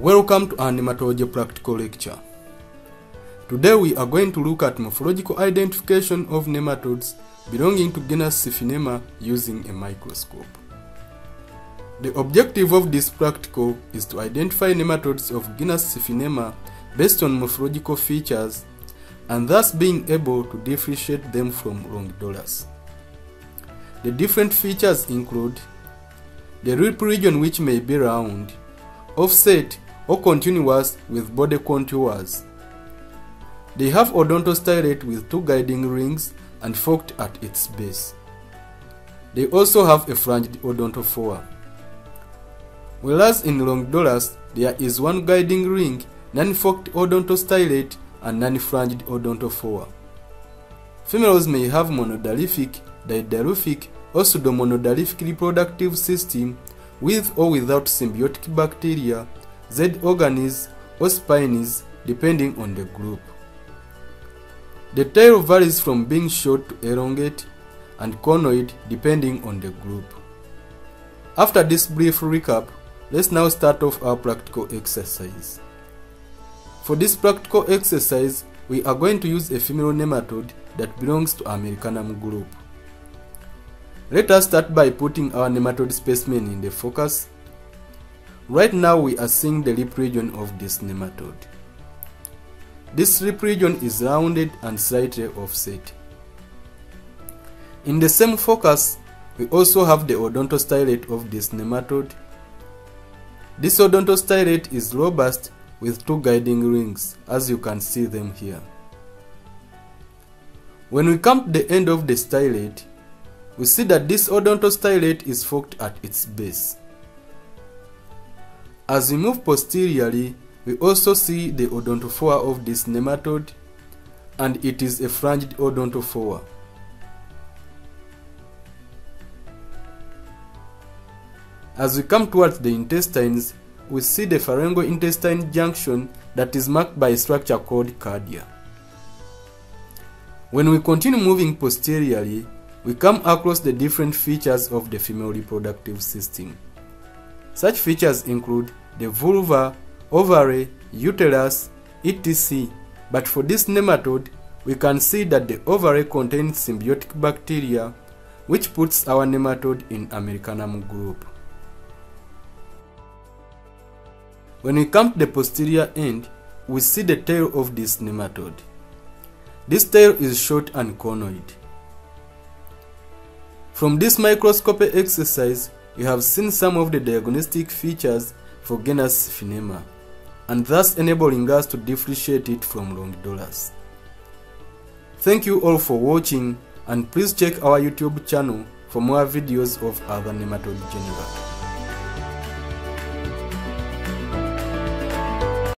Welcome to our nematology practical lecture. Today we are going to look at morphological identification of nematodes belonging to genus Xiphinema using a microscope. The objective of this practical is to identify nematodes of genus Xiphinema based on morphological features and thus being able to differentiate them from Longidorus. The different features include the lip region which may be round, offset or continuous with body contours. They have odontostylate with two guiding rings and forked at its base. They also have a flanged odontophora. Whereas in Longidorus, there is one guiding ring, non-forked odontostylate and non-flanged odontophora. Females may have monodelphic, didelphic, or pseudomonodelphic reproductive system with or without symbiotic bacteria, Z organs or spines depending on the group. The tail varies from being short to elongate and conoid depending on the group. After this brief recap, let's now start off our practical exercise. For this practical exercise, we are going to use a female nematode that belongs to Americanum group. Let us start by putting our nematode specimen in the focus. Right now we are seeing the lip region of this nematode. This lip region is rounded and slightly offset. In the same focus, we also have the odontostylate of this nematode. This odontostylate is robust with two guiding rings as you can see them here. When we come to the end of the stylate, we see that this odontostylate is forked at its base. As we move posteriorly, we also see the odontophora of this nematode and it is a flanged odontophora. As we come towards the intestines, we see the pharyngointestine junction that is marked by a structure called cardia. When we continue moving posteriorly, we come across the different features of the female reproductive system. Such features include the vulva, ovary, uterus, etc. But for this nematode, we can see that the ovary contains symbiotic bacteria, which puts our nematode in Americanum group. When we come to the posterior end, we see the tail of this nematode. This tail is short and conoid. From this microscopic exercise, you have seen some of the diagnostic features for genus Xiphinema, and thus enabling us to differentiate it from Longidorus. Thank you all for watching, and please check our YouTube channel for more videos of other nematode genera.